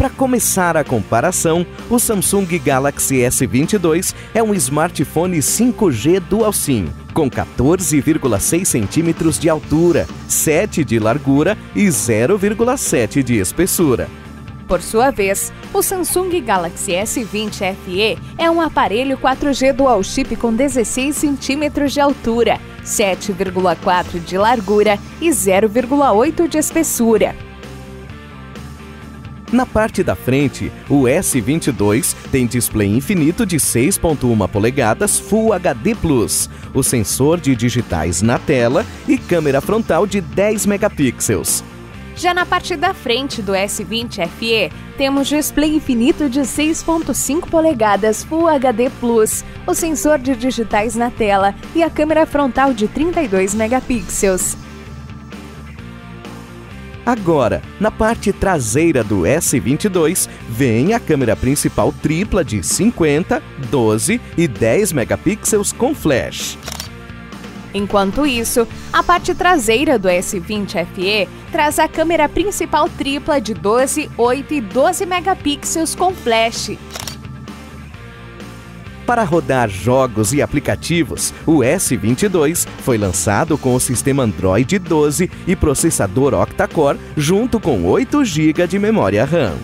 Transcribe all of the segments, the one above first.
Para começar a comparação, o Samsung Galaxy S22 é um smartphone 5G Dual SIM, com 14,6 centímetros de altura, 7 de largura e 0,7 de espessura. Por sua vez, o Samsung Galaxy S20 FE é um aparelho 4G Dual Chip com 16 centímetros de altura, 7,4 de largura e 0,8 de espessura. Na parte da frente, o S22 tem display infinito de 6.1 polegadas Full HD+, o sensor de digitais na tela e câmera frontal de 10 megapixels. Já na parte da frente do S20 FE, temos display infinito de 6.5 polegadas Full HD+, o sensor de digitais na tela e a câmera frontal de 32 megapixels. Agora, na parte traseira do S22, vem a câmera principal tripla de 50, 12 e 10 megapixels com flash. Enquanto isso, a parte traseira do S20 FE traz a câmera principal tripla de 12, 8 e 12 megapixels com flash. Para rodar jogos e aplicativos, o S22 foi lançado com o sistema Android 12 e processador octa-core, junto com 8 GB de memória RAM.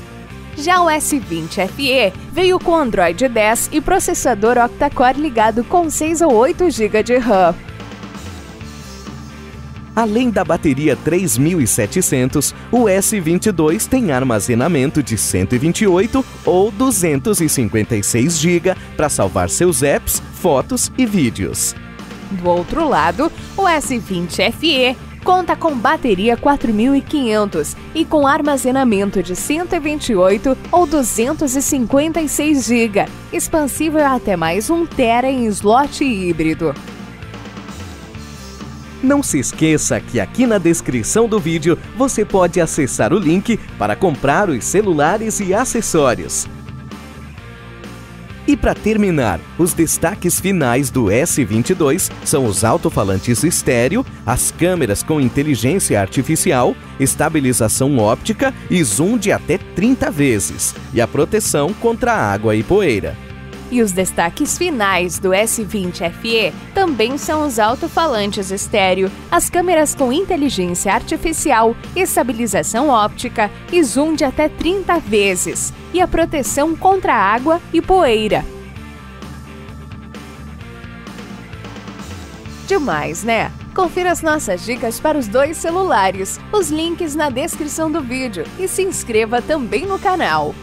Já o S20 FE veio com Android 10 e processador octa-core ligado com 6 ou 8 GB de RAM. Além da bateria 3700, o S22 tem armazenamento de 128 ou 256 GB para salvar seus apps, fotos e vídeos. Do outro lado, o S20 FE conta com bateria 4500 e com armazenamento de 128 ou 256 GB, expansível até mais 1 TB em slot híbrido. Não se esqueça que aqui na descrição do vídeo você pode acessar o link para comprar os celulares e acessórios. E para terminar, os destaques finais do S22 são os alto-falantes estéreo, as câmeras com inteligência artificial, estabilização óptica e zoom de até 30 vezes, e a proteção contra água e poeira. E os destaques finais do S20 FE também são os alto-falantes estéreo, as câmeras com inteligência artificial, estabilização óptica e zoom de até 30 vezes, e a proteção contra água e poeira. Demais, né? Confira as nossas dicas para os dois celulares, os links na descrição do vídeo e se inscreva também no canal.